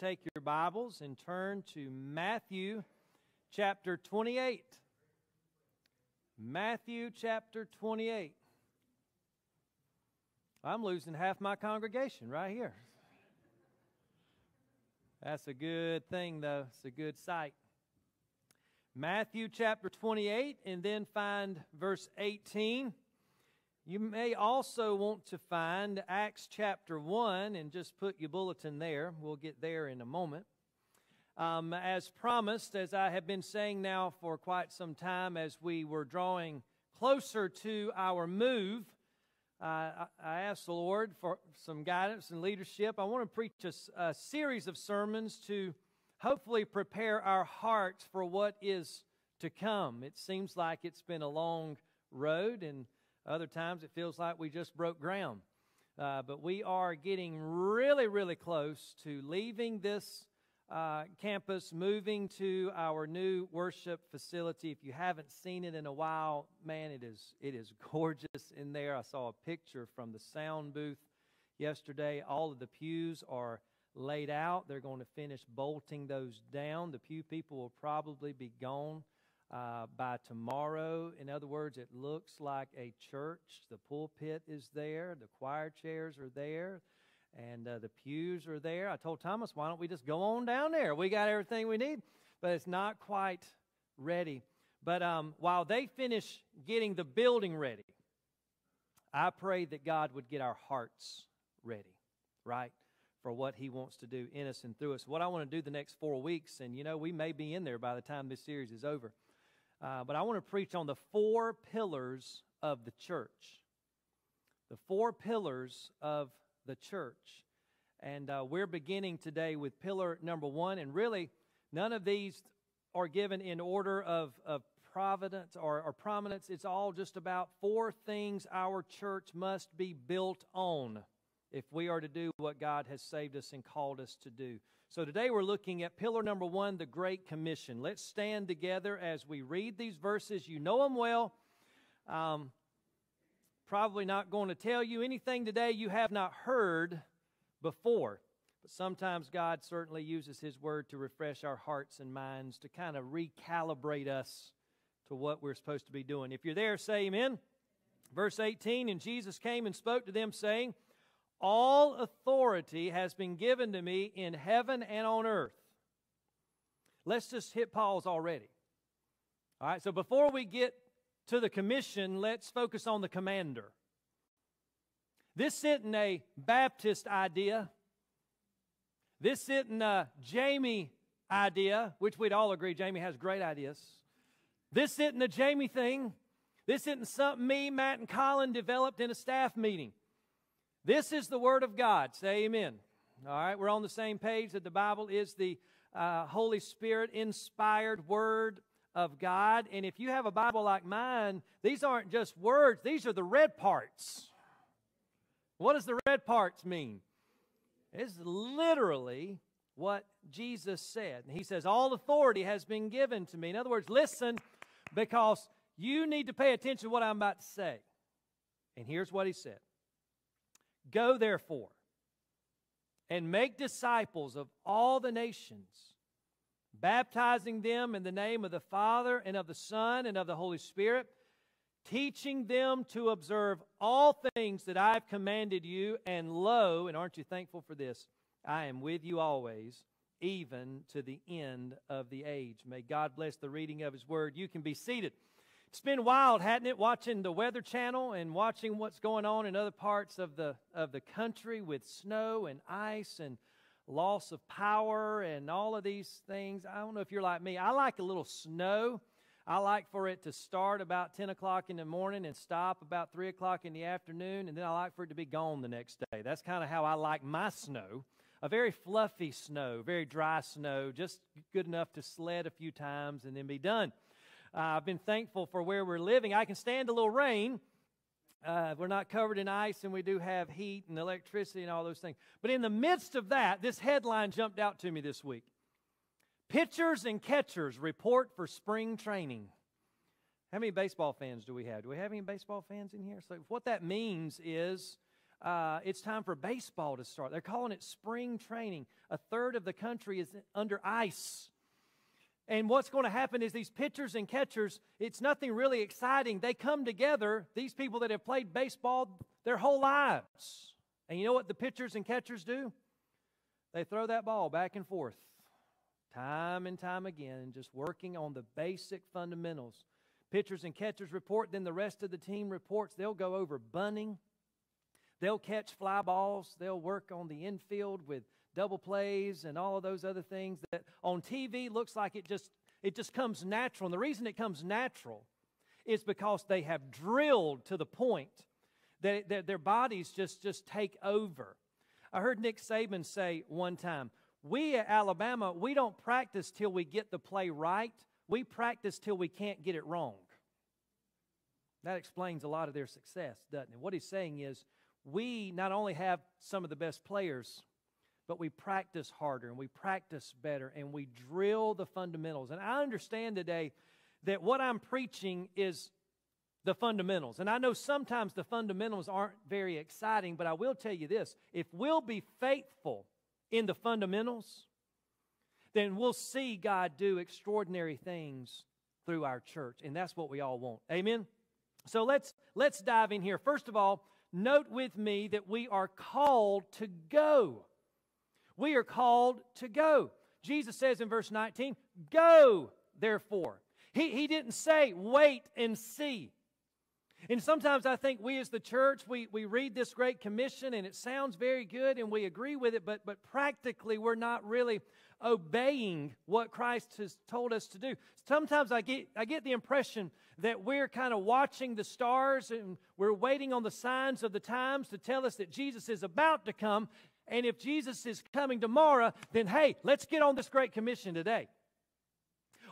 take your Bibles and turn to Matthew chapter 28. Matthew chapter 28. I'm losing half my congregation right here. That's a good thing, though. It's a good sight. Matthew chapter 28, and then find verse 18. You may also want to find Acts chapter 1 and just put your bulletin there. We'll get there in a moment. Um, as promised, as I have been saying now for quite some time, as we were drawing closer to our move, uh, I, asked the Lord for some guidance and leadership. I want to preach a, a series of sermons to hopefully prepare our hearts for what is to come. It seems like it's been a long road, and other times it feels like we just broke ground. Uh, but we are getting really, really close to leaving this uh, campus, moving to our new worship facility. If you haven't seen it in a while, man, it is it is gorgeous in there. I saw a picture from the sound booth yesterday. All of the pews are laid out. They're going to finish bolting those down. The pew people will probably be gone uh, by tomorrow. In other words, it looks like a church. The pulpit is there, the choir chairs are there and uh, the pews are there. I told Thomas, why don't we just go on down there? We got everything we need, but it's not quite ready. But um, while they finish getting the building ready, I pray that God would get our hearts ready, right, for what He wants to do in us and through us. What I want to do the next four weeks, and you know, we may be in there by the time this series is over, uh, but I want to preach on the four pillars of the church. The four pillars of the church. And uh, we're beginning today with pillar number one. And really, none of these are given in order of, of providence or, or prominence. It's all just about four things our church must be built on if we are to do what God has saved us and called us to do. So today we're looking at pillar number one, the Great Commission. Let's stand together as we read these verses. You know them well. Um, probably not going to tell you anything today you have not heard before. But sometimes God certainly uses His Word to refresh our hearts and minds, to kind of recalibrate us to what we're supposed to be doing. If you're there, say amen. Verse 18 And Jesus came and spoke to them, saying, All authority has been given to me in heaven and on earth. Let's just hit pause already. All right, so before we get to the commission, let's focus on the commander. This isn't a Baptist idea. This isn't a Jamie idea, which we'd all agree Jamie has great ideas. This isn't a Jamie thing. This isn't something me, Matt, and Colin developed in a staff meeting. This is the Word of God. Say amen. All right, we're on the same page that the Bible is the uh, Holy Spirit inspired Word of God. And if you have a Bible like mine, these aren't just words, these are the red parts. What does the red parts mean? It's literally what Jesus said. And he says, All authority has been given to me. In other words, listen, because you need to pay attention to what I'm about to say. And here's what he said Go therefore and make disciples of all the nations baptizing them in the name of the Father and of the Son and of the Holy Spirit, teaching them to observe all things that I've commanded you, and lo, and aren't you thankful for this? I am with you always, even to the end of the age. May God bless the reading of His Word. You can be seated. It's been wild, hadn't it, watching the Weather Channel and watching what's going on in other parts of the, of the country with snow and ice and loss of power and all of these things. I don't know if you're like me. I like a little snow. I like for it to start about 10 o'clock in the morning and stop about 3 o'clock in the afternoon, and then I like for it to be gone the next day. That's kind of how I like my snow. A very fluffy snow, very dry snow, just good enough to sled a few times and then be done. Uh, I've been thankful for where we're living. I can stand a little rain, uh, we're not covered in ice and we do have heat and electricity and all those things. But in the midst of that, this headline jumped out to me this week Pitchers and catchers report for spring training. How many baseball fans do we have? Do we have any baseball fans in here? So, what that means is uh, it's time for baseball to start. They're calling it spring training. A third of the country is under ice. And what's going to happen is these pitchers and catchers, it's nothing really exciting. They come together, these people that have played baseball their whole lives. And you know what the pitchers and catchers do? They throw that ball back and forth, time and time again, just working on the basic fundamentals. Pitchers and catchers report, then the rest of the team reports. They'll go over bunting, they'll catch fly balls, they'll work on the infield with double plays and all of those other things that on TV looks like it just it just comes natural. And the reason it comes natural is because they have drilled to the point that, that their bodies just just take over. I heard Nick Saban say one time, "We at Alabama, we don't practice till we get the play right. We practice till we can't get it wrong." That explains a lot of their success, doesn't it? What he's saying is, we not only have some of the best players, but we practice harder and we practice better and we drill the fundamentals. And I understand today that what I'm preaching is the fundamentals. And I know sometimes the fundamentals aren't very exciting, but I will tell you this if we'll be faithful in the fundamentals, then we'll see God do extraordinary things through our church. And that's what we all want. Amen? So let's, let's dive in here. First of all, note with me that we are called to go. We are called to go. Jesus says in verse 19, Go, therefore. He, he didn't say, Wait and see. And sometimes I think we as the church, we, we read this Great Commission and it sounds very good and we agree with it, but, but practically we're not really obeying what Christ has told us to do. Sometimes I get, I get the impression that we're kind of watching the stars and we're waiting on the signs of the times to tell us that Jesus is about to come, and if Jesus is coming tomorrow, then hey, let's get on this Great Commission today.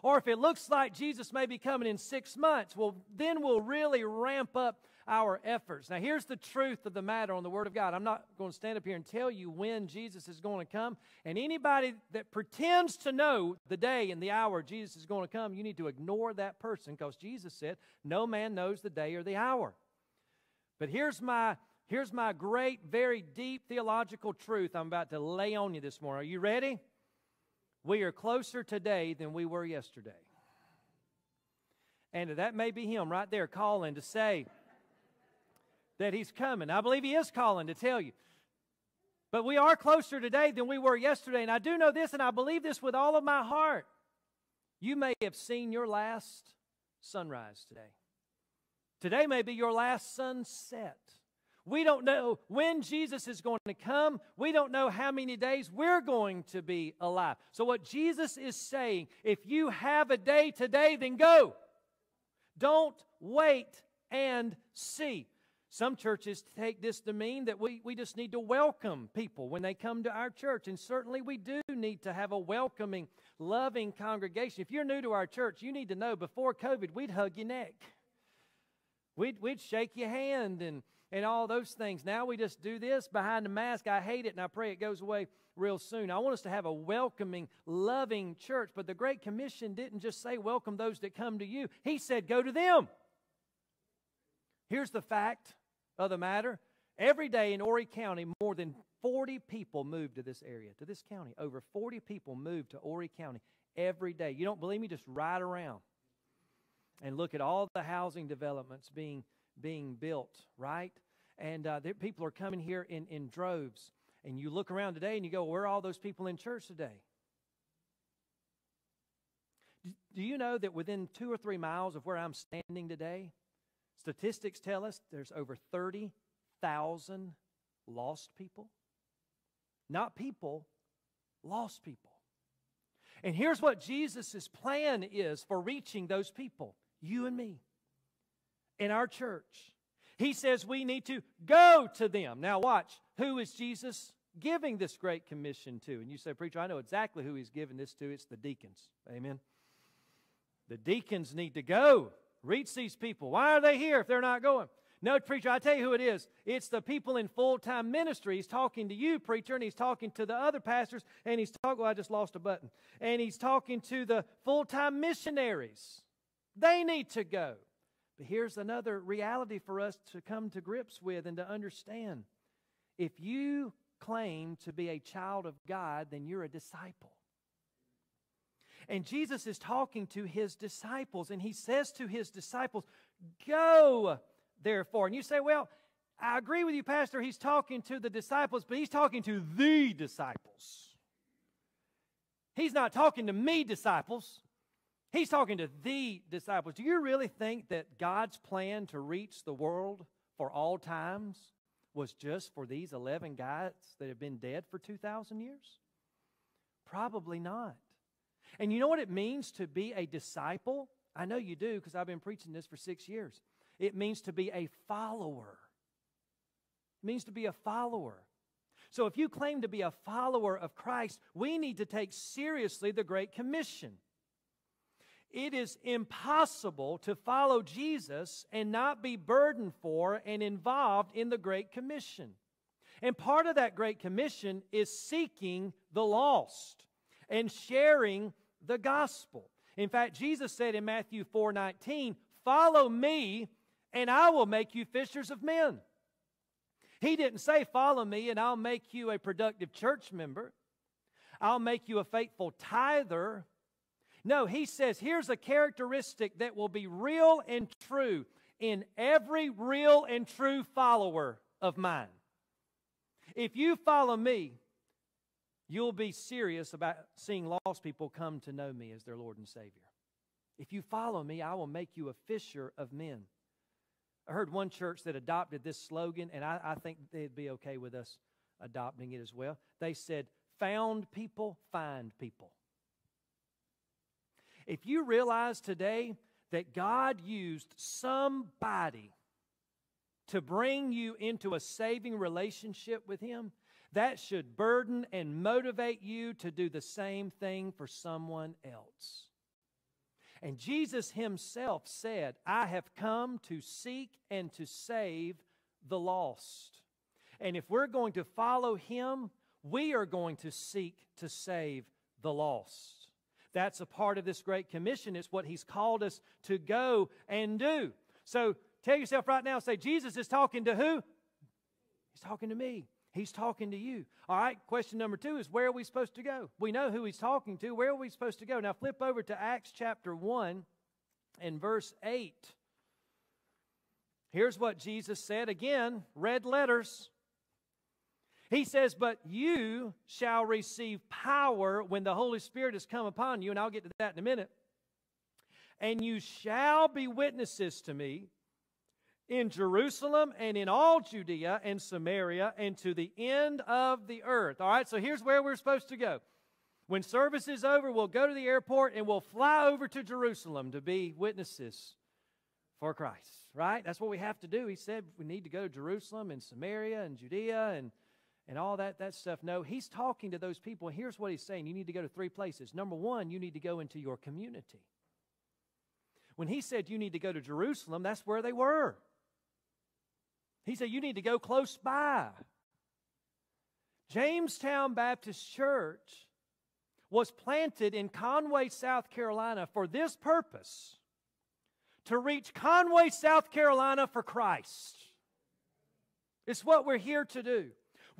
Or if it looks like Jesus may be coming in six months, well, then we'll really ramp up our efforts. Now, here's the truth of the matter on the Word of God. I'm not going to stand up here and tell you when Jesus is going to come. And anybody that pretends to know the day and the hour Jesus is going to come, you need to ignore that person because Jesus said, No man knows the day or the hour. But here's my Here's my great, very deep theological truth I'm about to lay on you this morning. Are you ready? We are closer today than we were yesterday. And that may be Him right there calling to say that He's coming. I believe He is calling to tell you. But we are closer today than we were yesterday. And I do know this, and I believe this with all of my heart. You may have seen your last sunrise today. Today may be your last sunset. We don't know when Jesus is going to come. We don't know how many days we're going to be alive. So, what Jesus is saying, if you have a day today, then go. Don't wait and see. Some churches take this to mean that we, we just need to welcome people when they come to our church. And certainly we do need to have a welcoming, loving congregation. If you're new to our church, you need to know before COVID, we'd hug your neck. We'd, we'd shake your hand and and all those things. Now we just do this behind the mask. I hate it and I pray it goes away real soon. I want us to have a welcoming, loving church. But the Great Commission didn't just say, welcome those that come to you, He said, go to them. Here's the fact of the matter every day in Horry County, more than 40 people move to this area, to this county. Over 40 people move to Horry County every day. You don't believe me? Just ride around and look at all the housing developments being being built, right? And uh, there, people are coming here in, in droves. And you look around today and you go, where are all those people in church today? Do you know that within two or three miles of where I'm standing today, statistics tell us there's over 30,000 lost people? Not people, lost people. And here's what Jesus' plan is for reaching those people you and me in our church. He says we need to go to them. Now, watch. Who is Jesus giving this great commission to? And you say, Preacher, I know exactly who he's giving this to. It's the deacons. Amen. The deacons need to go reach these people. Why are they here if they're not going? No, preacher, I tell you who it is. It's the people in full time ministry. He's talking to you, preacher, and he's talking to the other pastors, and he's talking. Well, I just lost a button. And he's talking to the full time missionaries. They need to go. But here's another reality for us to come to grips with and to understand If you claim to be a child of God, then you're a disciple. And Jesus is talking to his disciples, and he says to his disciples, Go, therefore. And you say, Well, I agree with you, Pastor. He's talking to the disciples, but he's talking to the disciples. He's not talking to me, disciples. He's talking to the disciples. Do you really think that God's plan to reach the world for all times was just for these 11 guys that have been dead for 2,000 years? Probably not. And you know what it means to be a disciple? I know you do because I've been preaching this for six years. It means to be a follower. It means to be a follower. So if you claim to be a follower of Christ, we need to take seriously the Great Commission. It is impossible to follow Jesus and not be burdened for and involved in the Great Commission. And part of that Great Commission is seeking the lost and sharing the gospel. In fact, Jesus said in Matthew 4 19, Follow me, and I will make you fishers of men. He didn't say, Follow me, and I'll make you a productive church member. I'll make you a faithful tither. No, he says, Here's a characteristic that will be real and true in every real and true follower of mine. If you follow me, you'll be serious about seeing lost people come to know me as their Lord and Savior. If you follow me, I will make you a fisher of men. I heard one church that adopted this slogan, and I, I think they'd be okay with us adopting it as well. They said, Found people, find people. If you realize today that God used somebody to bring you into a saving relationship with Him, that should burden and motivate you to do the same thing for someone else. And Jesus himself said, I have come to seek and to save the lost. And if we're going to follow him, we are going to seek to save the lost. That's a part of this great commission. It's what he's called us to go and do. So tell yourself right now, say, Jesus is talking to who? He's talking to me. He's talking to you. All right, question number two is where are we supposed to go? We know who he's talking to. Where are we supposed to go? Now flip over to Acts chapter 1 and verse 8. Here's what Jesus said again, red letters. He says, But you shall receive power when the Holy Spirit has come upon you, and I'll get to that in a minute. And you shall be witnesses to me in Jerusalem and in all Judea and Samaria and to the end of the earth. All right, so here's where we're supposed to go. When service is over, we'll go to the airport and we'll fly over to Jerusalem to be witnesses for Christ, right? That's what we have to do. He said we need to go to Jerusalem and Samaria and Judea and, and all that, that stuff. No, he's talking to those people. Here's what he's saying you need to go to three places. Number one, you need to go into your community. When he said you need to go to Jerusalem, that's where they were. He said, You need to go close by. Jamestown Baptist Church was planted in Conway, South Carolina for this purpose to reach Conway, South Carolina for Christ. It's what we're here to do.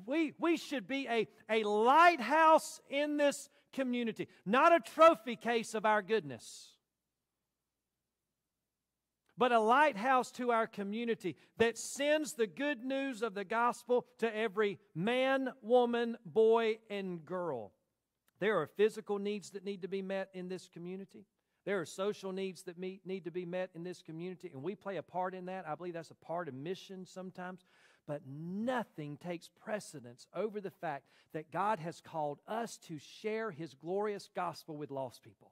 We, we should be a, a lighthouse in this community, not a trophy case of our goodness but a lighthouse to our community that sends the good news of the gospel to every man, woman, boy, and girl. There are physical needs that need to be met in this community. There are social needs that meet, need to be met in this community, and we play a part in that. I believe that's a part of mission sometimes. But nothing takes precedence over the fact that God has called us to share His glorious gospel with lost people.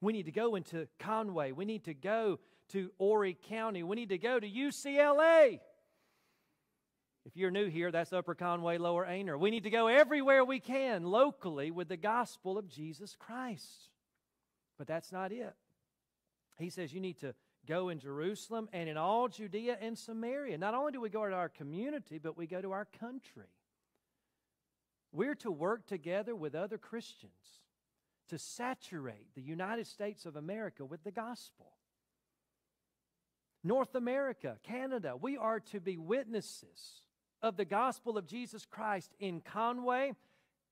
We need to go into Conway. We need to go to Horry County. We need to go to UCLA. If you're new here, that's Upper Conway, Lower Aynor. We need to go everywhere we can locally with the gospel of Jesus Christ. But that's not it. He says you need to go in Jerusalem and in all Judea and Samaria. Not only do we go to our community, but we go to our country. We're to work together with other Christians to saturate the United States of America with the gospel. North America, Canada. We are to be witnesses of the gospel of Jesus Christ in Conway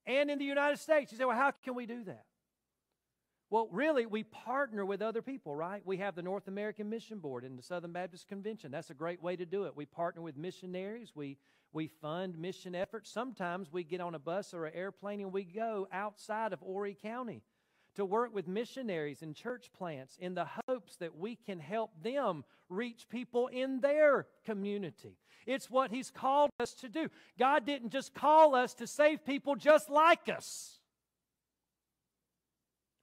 and in the United States. You say, well, how can we do that? Well, really, we partner with other people, right? We have the North American Mission Board and the Southern Baptist Convention. That's a great way to do it. We partner with missionaries. We, we fund mission efforts. Sometimes we get on a bus or an airplane and we go outside of Horry County to work with missionaries and church plants in the hopes that we can help them reach people in their community. It's what He's called us to do. God didn't just call us to save people just like us.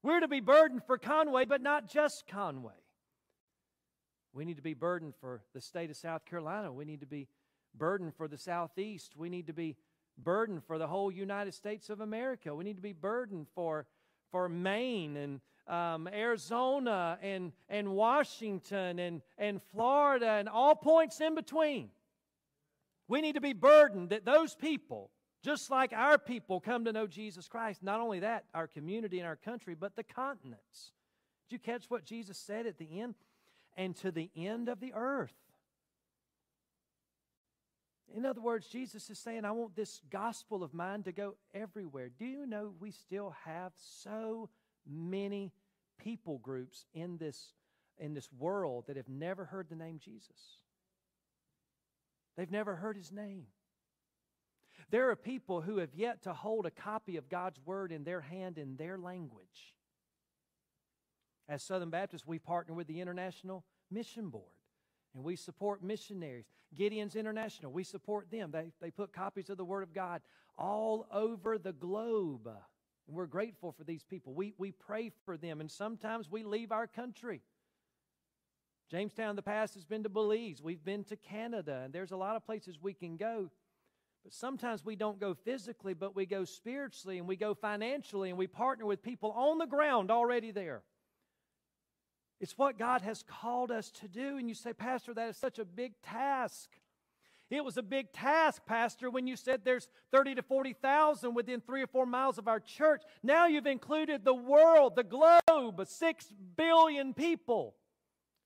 We're to be burdened for Conway, but not just Conway. We need to be burdened for the state of South Carolina. We need to be burdened for the Southeast. We need to be burdened for the whole United States of America. We need to be burdened for, for Maine and um, Arizona and, and Washington and, and Florida and all points in between. We need to be burdened that those people just like our people come to know Jesus Christ, not only that, our community and our country, but the continents. Did you catch what Jesus said at the end? And to the end of the earth. In other words, Jesus is saying, I want this gospel of mine to go everywhere. Do you know we still have so many people groups in this, in this world that have never heard the name Jesus? They've never heard his name. There are people who have yet to hold a copy of God's Word in their hand in their language. As Southern Baptists, we partner with the International Mission Board and we support missionaries. Gideons International, we support them. They, they put copies of the Word of God all over the globe. And we're grateful for these people. We, we pray for them, and sometimes we leave our country. Jamestown in the past has been to Belize. We've been to Canada, and there's a lot of places we can go. But sometimes we don't go physically, but we go spiritually and we go financially and we partner with people on the ground already there. It's what God has called us to do. And you say, Pastor, that is such a big task. It was a big task, Pastor, when you said there's 30 to 40,000 within three or four miles of our church. Now you've included the world, the globe, six billion people.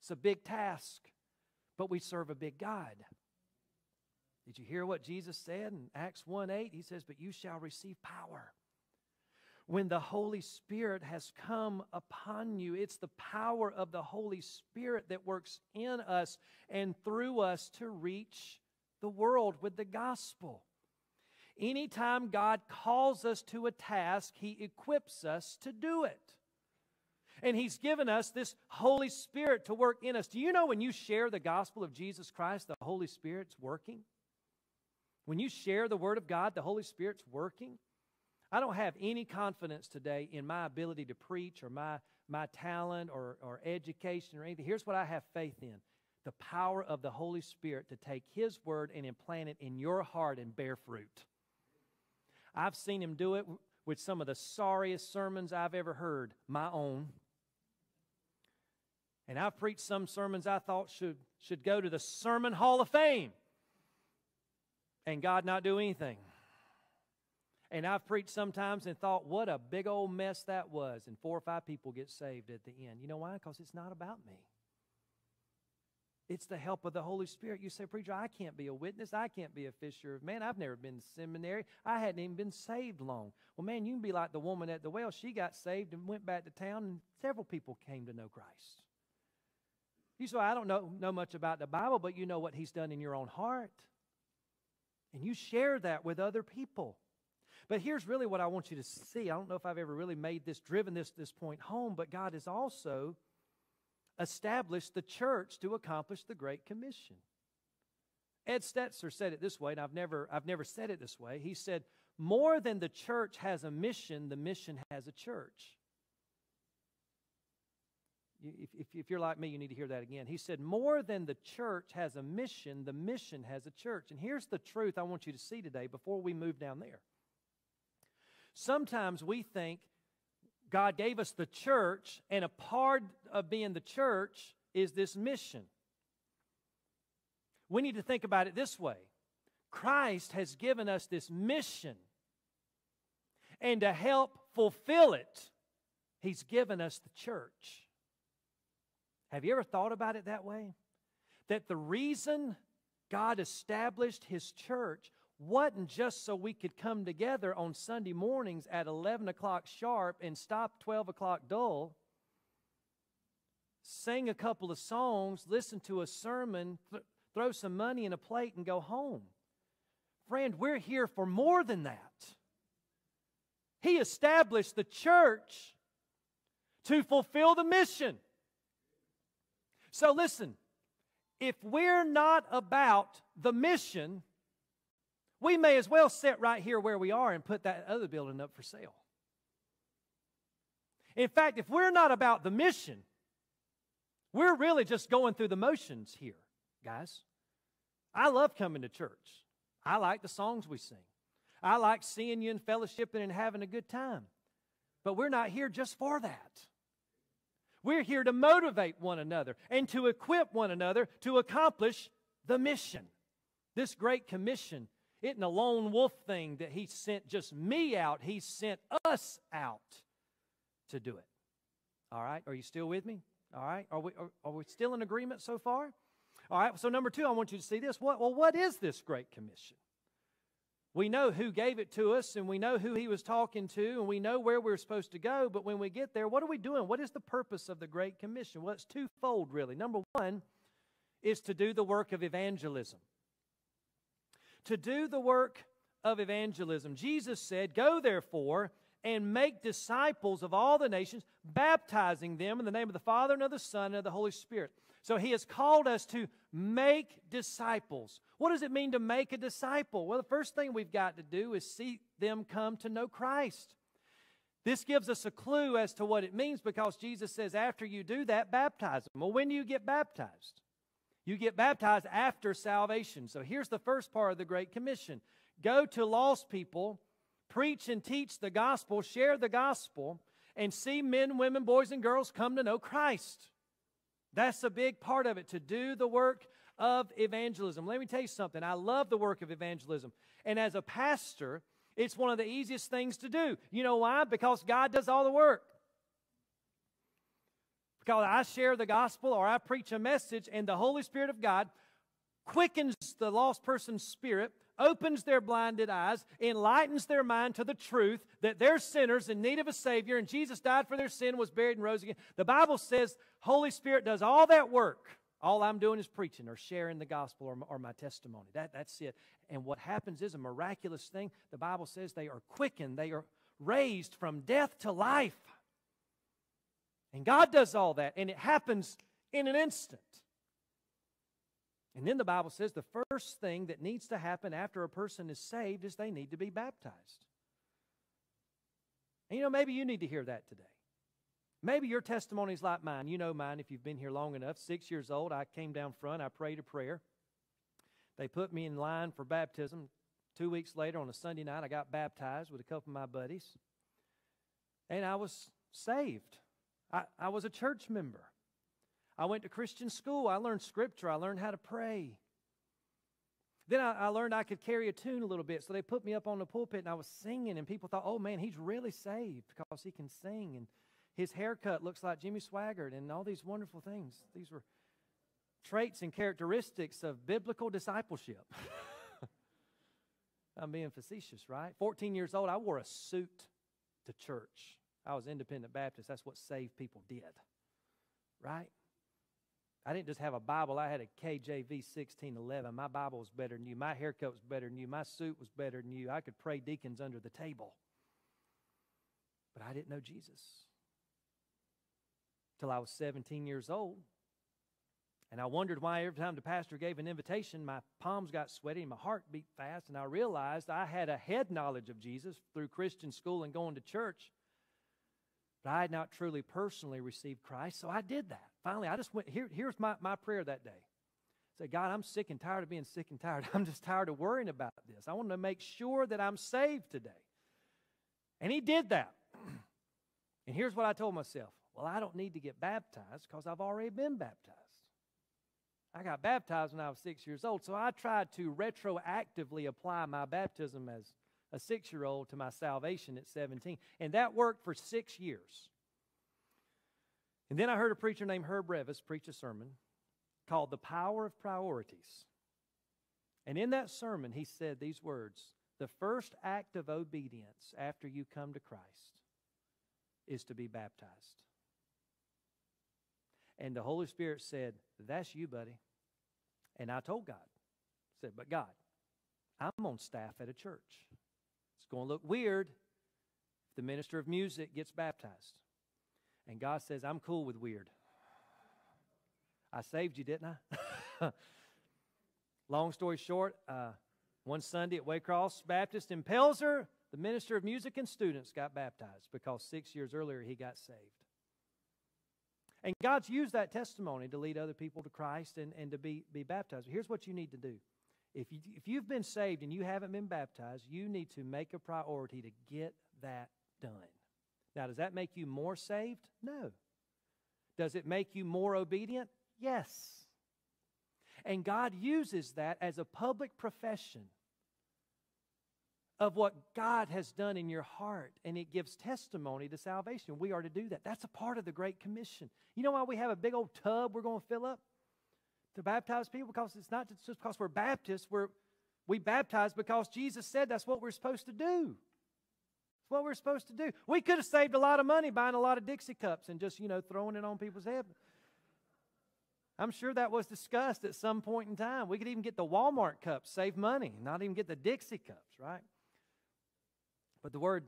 It's a big task, but we serve a big God. Did you hear what Jesus said in Acts 1 8? He says, But you shall receive power. When the Holy Spirit has come upon you, it's the power of the Holy Spirit that works in us and through us to reach the world with the gospel. Anytime God calls us to a task, He equips us to do it. And He's given us this Holy Spirit to work in us. Do you know when you share the gospel of Jesus Christ, the Holy Spirit's working? When you share the Word of God, the Holy Spirit's working. I don't have any confidence today in my ability to preach or my, my talent or, or education or anything. Here's what I have faith in the power of the Holy Spirit to take His Word and implant it in your heart and bear fruit. I've seen Him do it with some of the sorriest sermons I've ever heard, my own. And I've preached some sermons I thought should, should go to the Sermon Hall of Fame and God not do anything. And I've preached sometimes and thought, what a big old mess that was. And four or five people get saved at the end. You know why? Because it's not about me. It's the help of the Holy Spirit. You say, Preacher, I can't be a witness. I can't be a fisher of man. I've never been to seminary. I hadn't even been saved long. Well, man, you can be like the woman at the well. She got saved and went back to town, and several people came to know Christ. You say, I don't know, know much about the Bible, but you know what He's done in your own heart. And you share that with other people. But here's really what I want you to see. I don't know if I've ever really made this, driven this, this point home, but God has also established the church to accomplish the Great Commission. Ed Stetzer said it this way, and I've never, I've never said it this way. He said, More than the church has a mission, the mission has a church if, if, if, you're like me, you need to hear that again. He said, More than the church has a mission, the mission has a church. And here's the truth I want you to see today before we move down there. Sometimes we think God gave us the church, and a part of being the church is this mission. We need to think about it this way Christ has given us this mission, and to help fulfill it, He's given us the church. Have you ever thought about it that way? that the reason God established His church wasn't just so we could come together on Sunday mornings at 11 o'clock sharp and stop 12 o'clock dull, sing a couple of songs, listen to a sermon, th- throw some money in a plate, and go home. Friend, we're here for more than that. He established the church to fulfill the mission. So listen, if we're not about the mission, we may as well sit right here where we are and put that other building up for sale. In fact, if we're not about the mission, we're really just going through the motions here, guys. I love coming to church. I like the songs we sing. I like seeing you and fellowshipping and having a good time. But we're not here just for that. We're here to motivate one another and to equip one another to accomplish the mission. This great commission isn't a lone wolf thing that he sent just me out, he sent us out to do it. All right? Are you still with me? All right? Are we, are, are we still in agreement so far? All right, so number two, I want you to see this. What, well, what is this Great Commission? We know who gave it to us, and we know who he was talking to, and we know where we're supposed to go. But when we get there, what are we doing? What is the purpose of the Great Commission? Well, it's twofold, really. Number one is to do the work of evangelism. To do the work of evangelism. Jesus said, Go therefore and make disciples of all the nations, baptizing them in the name of the Father and of the Son and of the Holy Spirit. So he has called us to make disciples. What does it mean to make a disciple? Well, the first thing we've got to do is see them come to know Christ. This gives us a clue as to what it means because Jesus says, after you do that, baptize them. Well, when do you get baptized? You get baptized after salvation. So here's the first part of the Great Commission go to lost people, preach and teach the gospel, share the gospel, and see men, women, boys, and girls come to know Christ. That's a big part of it, to do the work of evangelism. Let me tell you something. I love the work of evangelism. And as a pastor, it's one of the easiest things to do. You know why? Because God does all the work. Because I share the gospel or I preach a message, and the Holy Spirit of God quickens the lost person's spirit opens their blinded eyes, enlightens their mind to the truth that they're sinners in need of a Savior, and Jesus died for their sin, was buried, and rose again. The Bible says Holy Spirit does all that work. All I'm doing is preaching or sharing the gospel or, or my testimony. That, that's it. And what happens is a miraculous thing. The Bible says they are quickened, they are raised from death to life. And God does all that, and it happens in an instant. And then the Bible says the first thing that needs to happen after a person is saved is they need to be baptized. And you know, maybe you need to hear that today. Maybe your testimony is like mine. You know mine if you've been here long enough. Six years old, I came down front, I prayed a prayer. They put me in line for baptism. Two weeks later, on a Sunday night, I got baptized with a couple of my buddies. And I was saved. I, I was a church member. I went to Christian school. I learned scripture. I learned how to pray. Then I, I, learned I could carry a tune a little bit. So they put me up on the pulpit and I was singing, and people thought, oh man, he's really saved because he can sing. And his haircut looks like Jimmy Swaggart and all these wonderful things. These were traits and characteristics of biblical discipleship. I'm being facetious, right? 14 years old, I wore a suit to church. I was independent Baptist. That's what saved people did, right? I didn't just have a Bible, I had a KJV 1611. My Bible was better than you. My haircut was better than you. My suit was better than you. I could pray deacons under the table. But I didn't know Jesus till I was 17 years old. And I wondered why every time the pastor gave an invitation, my palms got sweaty and my heart beat fast. And I realized I had a head knowledge of Jesus through Christian school and going to church. But I had not truly personally received Christ, so I did that. Finally, I just went, here, here's my, my prayer that day. Say, God, I'm sick and tired of being sick and tired. I'm just tired of worrying about this. I want to make sure that I'm saved today. And he did that. and here's what I told myself well, I don't need to get baptized because I've already been baptized. I got baptized when I was six years old, so I tried to retroactively apply my baptism as a six year old to my salvation at 17. And that worked for six years. And then I heard a preacher named Herb Reavis preach a sermon. called The Power of Priorities. And in that sermon, he said these words The first act of obedience after you come to Christ is to be baptized. And the Holy Spirit said, That's you, buddy. And I told God, I said, But God, I'm on staff at a church. Going to look weird if the minister of music gets baptized. And God says, I'm cool with weird. I saved you, didn't I? Long story short, uh, one Sunday at Waycross Baptist in Pelzer, the minister of music and students got baptized because six years earlier he got saved. And God's used that testimony to lead other people to Christ and, and to be, be baptized. Here's what you need to do. If, you, if you've been saved and you haven't been baptized, you need to make a priority to get that done. Now, does that make you more saved? No. Does it make you more obedient? Yes. And God uses that as a public profession of what God has done in your heart, and it gives testimony to salvation. We are to do that. That's a part of the Great Commission. You know why we have a big old tub we're going to fill up to baptize people? Because it's not just because we're Baptists, we're, we baptize because Jesus said that's what we're supposed to do. It's what we're supposed to do. We could have saved a lot of money buying a lot of Dixie cups and just, you know, throwing it on people's heads. I'm sure that was discussed at some point in time. We could even get the Walmart cups, save money, not even get the Dixie cups, right? But the word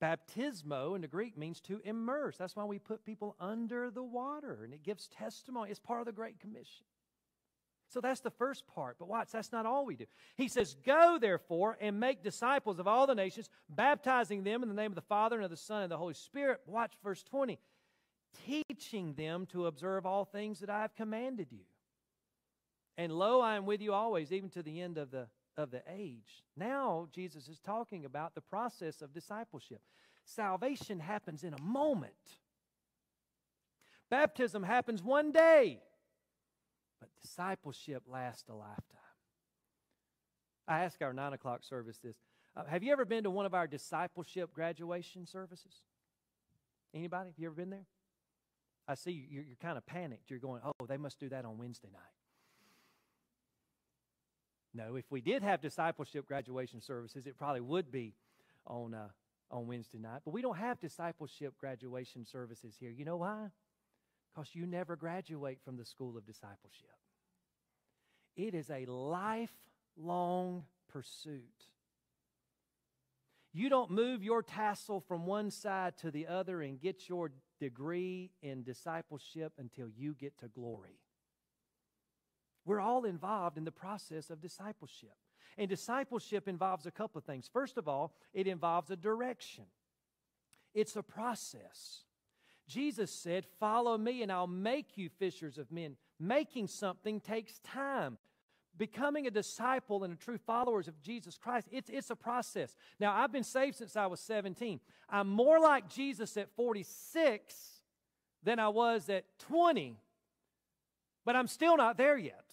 baptismo in the Greek means to immerse. That's why we put people under the water, and it gives testimony. It's part of the Great Commission. So that's the first part. But watch, that's not all we do. He says, Go therefore and make disciples of all the nations, baptizing them in the name of the Father and of the Son and the Holy Spirit. Watch verse 20. Teaching them to observe all things that I have commanded you. And lo, I am with you always, even to the end of the of the age. Now, Jesus is talking about the process of discipleship. Salvation happens in a moment, baptism happens one day, but discipleship lasts a lifetime. I ask our nine o'clock service this uh, Have you ever been to one of our discipleship graduation services? Anybody? Have you ever been there? I see you're, you're kind of panicked. You're going, oh, they must do that on Wednesday night. No, if we did have discipleship graduation services, it probably would be on, uh, on Wednesday night. But we don't have discipleship graduation services here. You know why? Because you never graduate from the school of discipleship. It is a lifelong pursuit. You don't move your tassel from one side to the other and get your degree in discipleship until you get to glory. We're all involved in the process of discipleship. And discipleship involves a couple of things. First of all, it involves a direction, it's a process. Jesus said, Follow me and I'll make you fishers of men. Making something takes time. Becoming a disciple and a true followers of Jesus Christ, it's, it's a process. Now, I've been saved since I was 17. I'm more like Jesus at 46 than I was at 20, but I'm still not there yet.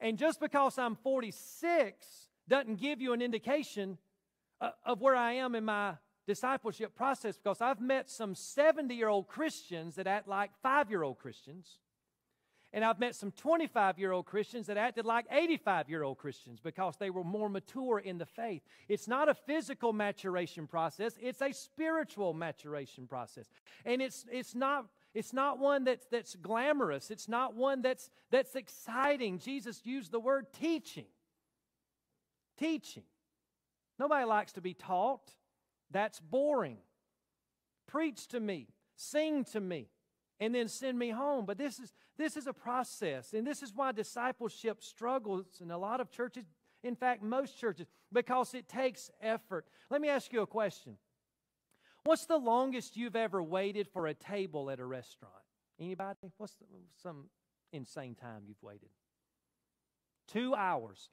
And just because I'm 46 doesn't give you an indication uh, of where I am in my discipleship process because I've met some 70 year old Christians that act like five year old Christians. And I've met some 25 year old Christians that acted like 85 year old Christians because they were more mature in the faith. It's not a physical maturation process, it's a spiritual maturation process. And it's, it's not it's not one that's, that's glamorous. It's not one that's, that's exciting. Jesus used the word teaching. Teaching. Nobody likes to be taught. That's boring. Preach to me, sing to me, and then send me home. But this is, this is a process, and this is why discipleship struggles in a lot of churches, in fact, most churches, because it takes effort. Let me ask you a question. What's the longest you've ever waited for a table at a restaurant? Anybody? What's the, some insane time you've waited? Two hours.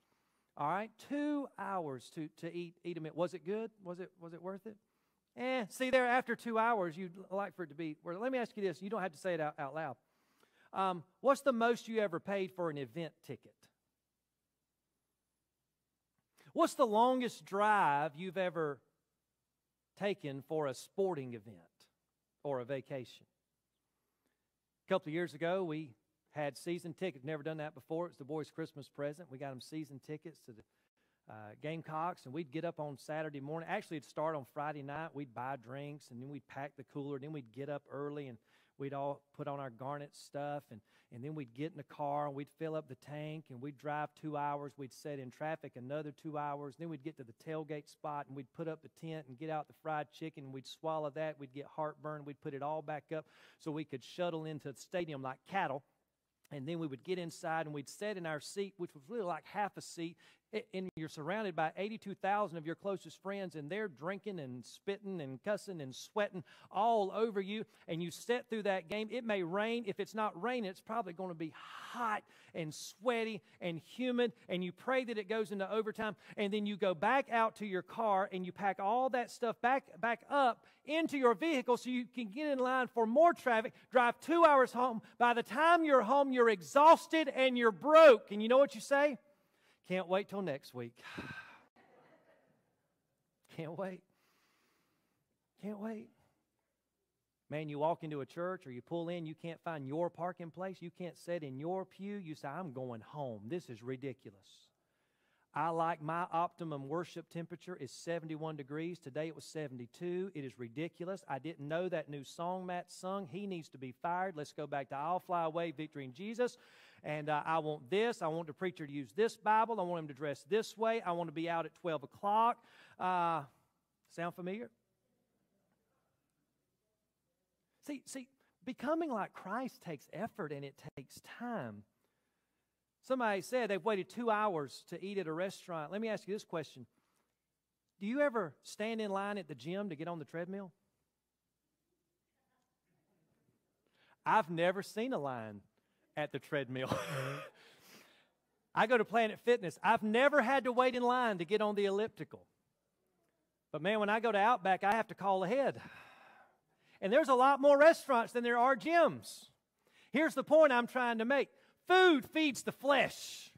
All right, two hours to, to eat eat a meal. Was it good? Was it was it worth it? Eh, see there after two hours, you'd like for it to be. Well, let me ask you this. You don't have to say it out, out loud. Um, what's the most you ever paid for an event ticket? What's the longest drive you've ever taken for a sporting event or a vacation. A couple of years ago, we had season tickets. Never done that before. It was the boys' Christmas present. We got them season tickets to the uh, Gamecocks, and we'd get up on Saturday morning. Actually, it'd start on Friday night. We'd buy drinks, and then we'd pack the cooler. Then we'd get up early, and we'd all put on our garnet stuff, and, and then we'd get in the car, and we'd fill up the tank, and we'd drive two hours. We'd sit in traffic another two hours. Then we'd get to the tailgate spot, and we'd put up the tent and get out the fried chicken, and we'd swallow that. We'd get heartburn. We'd put it all back up so we could shuttle into the stadium like cattle. And then we would get inside and we'd sit in our seat, which was really like half a seat, and you're surrounded by 82,000 of your closest friends, and they're drinking and spitting and cussing and sweating all over you, and you sit through that game. It may rain. If it's not raining, it's probably going to be hot and sweaty and humid, and you pray that it goes into overtime, and then you go back out to your car and you pack all that stuff back, back up into your vehicle so you can get in line for more traffic, drive two hours home. By the time you're home, you're exhausted and you're broke. And you know what you say? Can't wait till next week. Can't wait. Can't wait. Man, you walk into a church or you pull in, you can't find your parking place. You can't sit in your pew. You say, I'm going home. This is ridiculous. I like my optimum worship temperature is 71 degrees. Today it was 72. It is ridiculous. I didn't know that new song Matt sung. He needs to be fired. Let's go back to I'll Fly Away, Victory in Jesus. And uh, I want this. I want the preacher to use this Bible. I want him to dress this way. I want to be out at 12 o'clock. Uh, sound familiar? See, see, becoming like Christ takes effort and it takes time. Somebody said they've waited two hours to eat at a restaurant. Let me ask you this question Do you ever stand in line at the gym to get on the treadmill? I've never seen a line at the treadmill. I go to Planet Fitness. I've never had to wait in line to get on the elliptical. But man, when I go to Outback, I have to call ahead. And there's a lot more restaurants than there are gyms. Here's the point I'm trying to make food feeds the flesh,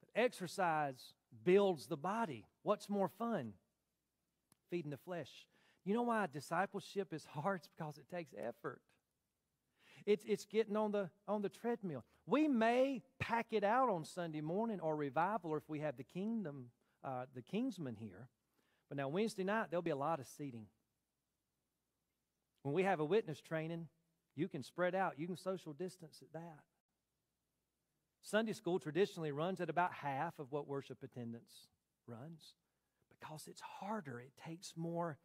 but exercise builds the body. What's more fun? Feeding the flesh. You know why discipleship is hard? It's because it takes effort. It's, it's getting on the, on the treadmill. We may pack it out on Sunday morning or revival, or if we have the kingdom, uh, the Kingsmen here. But now Wednesday night, there'll be a lot of seating. When we have a witness training, you can spread out, you can social distance at that. Sunday school traditionally runs at about half of what worship attendance runs because it's harder, it takes more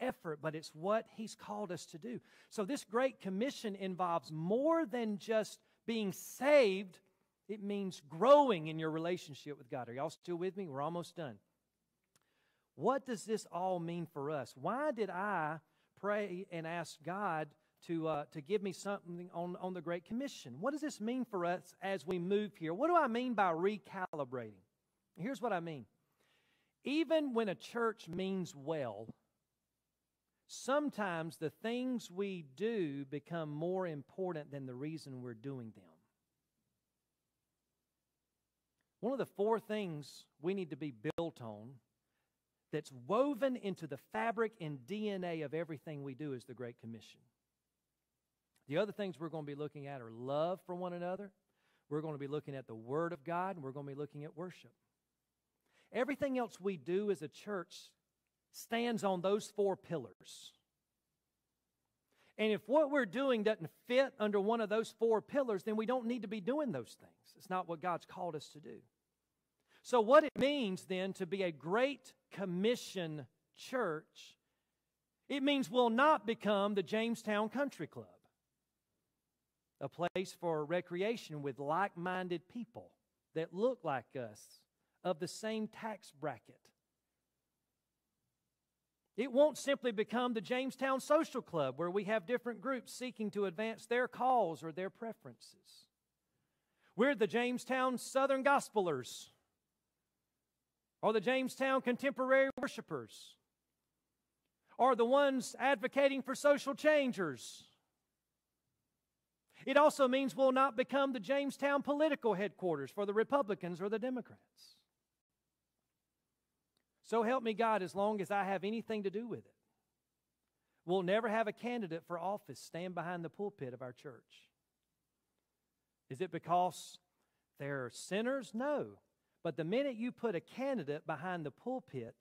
effort, but it's what He's called us to do. So, this Great Commission involves more than just being saved, it means growing in your relationship with God. Are y'all still with me? We're almost done. What does this all mean for us? Why did I pray and ask God to, uh, to give me something on, on the Great Commission? What does this mean for us as we move here? What do I mean by recalibrating? Here's what I mean. Even when a church means well, sometimes the things we do become more important than the reason we're doing them. One of the four things we need to be built on that's woven into the fabric and DNA of everything we do is the Great Commission. The other things we're going to be looking at are love for one another. We're going to be looking at the Word of God, and we're going to be looking at worship. Everything else we do as a church stands on those four pillars. And if what we're doing doesn't fit under one of those four pillars, then we don't need to be doing those things. It's not what God's called us to do. So, what it means then to be a great commission church, it means we'll not become the Jamestown Country Club, a place for recreation with like minded people that look like us, of the same tax bracket it won't simply become the Jamestown Social Club where we have different groups seeking to advance their cause or their preferences. We're the Jamestown Southern Gospelers or the Jamestown Contemporary Worshipers or the ones advocating for social changers. It also means we'll not become the Jamestown political headquarters for the Republicans or the Democrats. So help me God as long as I have anything to do with it. We'll never have a candidate for office stand behind the pulpit of our church. Is it because they're sinners? No. But the minute you put a candidate behind the pulpit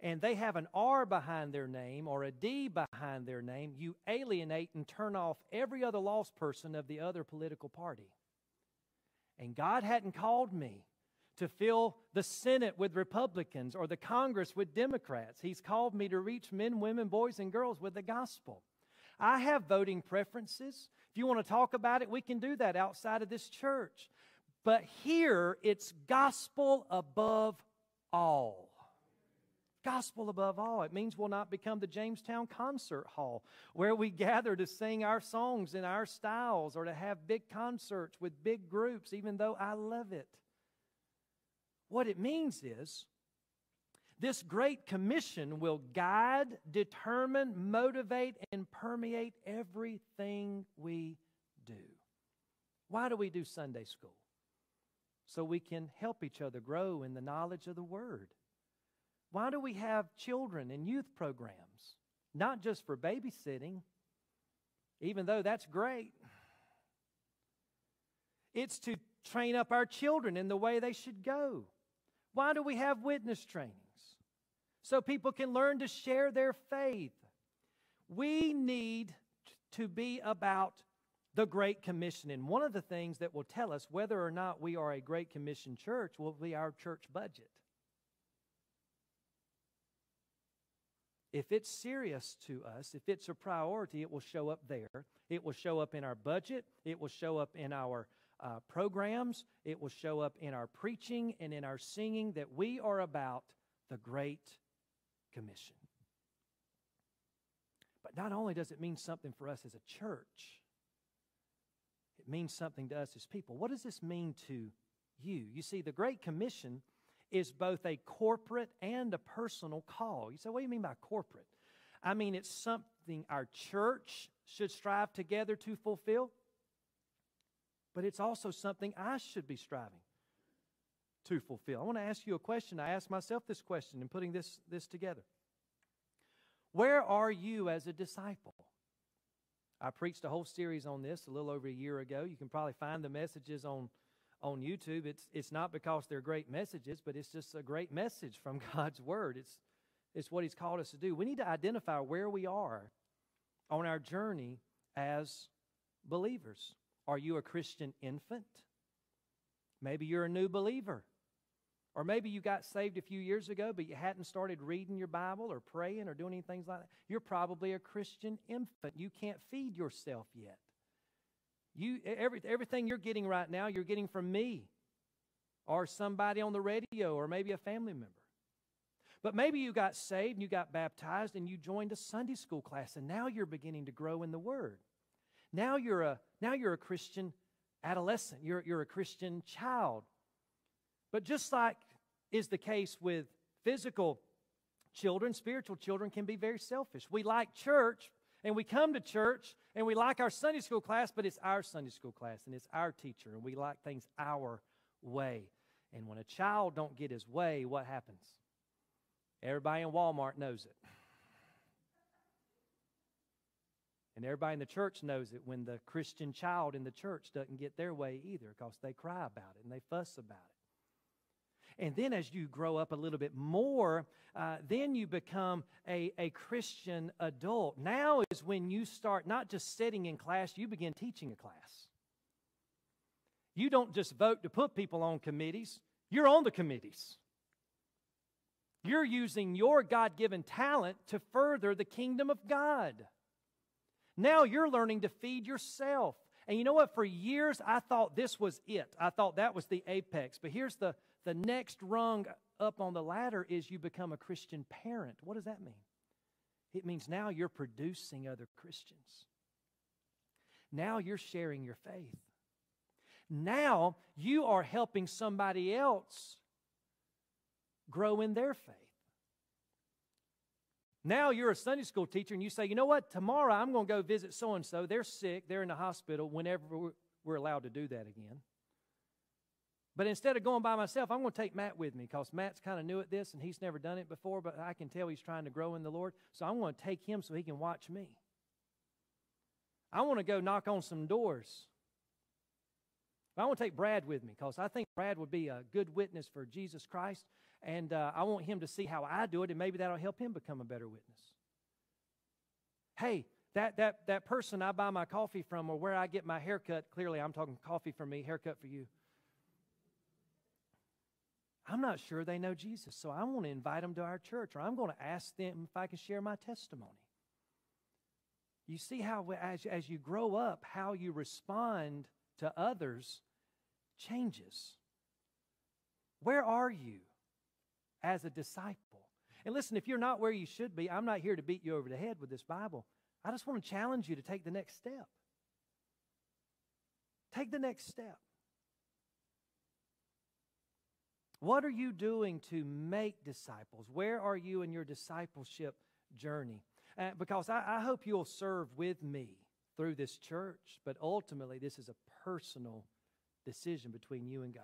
and they have an R behind their name or a D behind their name, you alienate and turn off every other lost person of the other political party. And God hadn't called me to fill the Senate with Republicans or the Congress with Democrats. He's called me to reach men, women, boys, and girls with the gospel. I have voting preferences. If you want to talk about it, we can do that outside of this church. But here, it's gospel above all. Gospel above all. It means we'll not become the Jamestown Concert Hall where we gather to sing our songs in our styles or to have big concerts with big groups, even though I love it. What it means is this great commission will guide, determine, motivate, and permeate everything we do. Why do we do Sunday school? So we can help each other grow in the knowledge of the Word. Why do we have children and youth programs? Not just for babysitting, even though that's great. It's to train up our children in the way they should go. Why do we have witness trainings? So people can learn to share their faith. We need to be about the Great Commission. And one of the things that will tell us whether or not we are a Great Commission church will be our church budget. If it's serious to us, if it's a priority, it will show up there. It will show up in our budget. It will show up in our uh, programs. It will show up in our preaching and in our singing that we are about the Great Commission. But not only does it mean something for us as a church, it means something to us as people. What does this mean to you? You see, the Great Commission is both a corporate and a personal call. You say, what do you mean by corporate? I mean, it's something our church should strive together to fulfill but it's also something I should be striving to fulfill. I want to ask you a question. I asked myself this question in putting this, this together. Where are you as a disciple? I preached a whole series on this a little over a year ago. You can probably find the messages on, on YouTube. It's, it's not because they're great messages, but it's just a great message from God's Word. It's, it's what He's called us to do. We need to identify where we are on our journey as believers. Are you a Christian infant? Maybe you're a new believer. Or maybe you got saved a few years ago, but you hadn't started reading your Bible or praying or doing any things like that. You're probably a Christian infant. You can't feed yourself yet. You, every, everything you're getting right now, you're getting from me or somebody on the radio or maybe a family member. But maybe you got saved and you got baptized and you joined a Sunday school class and now you're beginning to grow in the Word. Now you're a, now you're a Christian adolescent, you're, you're a Christian child. But just like is the case with physical children, spiritual children can be very selfish. We like church and we come to church and we like our Sunday school class, but it's our Sunday school class and it's our teacher and we like things our way. And when a child don't get his way, what happens? Everybody in Walmart knows it. And everybody in the church knows it when the Christian child in the church doesn't get their way either because they cry about it and they fuss about it. And then as you grow up a little bit more, uh, then you become a, a Christian adult. Now is when you start not just sitting in class, you begin teaching a class. You don't just vote to put people on committees, you're on the committees. You're using your God given talent to further the kingdom of God. Now you're learning to feed yourself. And you know what? For years, I thought this was it. I thought that was the apex. But here's the, the next rung up on the ladder is you become a Christian parent. What does that mean? It means now you're producing other Christians. Now you're sharing your faith. Now you are helping somebody else grow in their faith. Now you're a Sunday school teacher and you say, you know what, tomorrow I'm going to go visit so and so. They're sick, they're in the hospital whenever we're allowed to do that again. But instead of going by myself, I'm going to take Matt with me because Matt's kind of new at this and he's never done it before, but I can tell he's trying to grow in the Lord. So I'm going to take him so he can watch me. I want to go knock on some doors But I want to take Brad with me because I think Brad would be a good witness for Jesus Christ, and uh, I want him to see how I do it, and maybe that'll help him become a better witness. Hey, that, that, that person I buy my coffee from or where I get my haircut, clearly I'm talking coffee for me, haircut for you. I'm not sure they know Jesus, so I want to invite them to our church, or I'm going to ask them if I can share my testimony. You see how, as, as you grow up, how you respond to others changes. Where are you as a disciple? And listen, if you're not where you should be, I'm not here to beat you over the head with this Bible. I just want to challenge you to take the next step. Take the next step. What are you doing to make disciples? Where are you in your discipleship journey? Uh, because I, I hope you'll serve with me through this church, but ultimately, this is a personal decision between you and God.